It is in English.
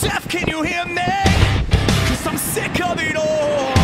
deaf, can you hear me? Cause I'm sick of it all.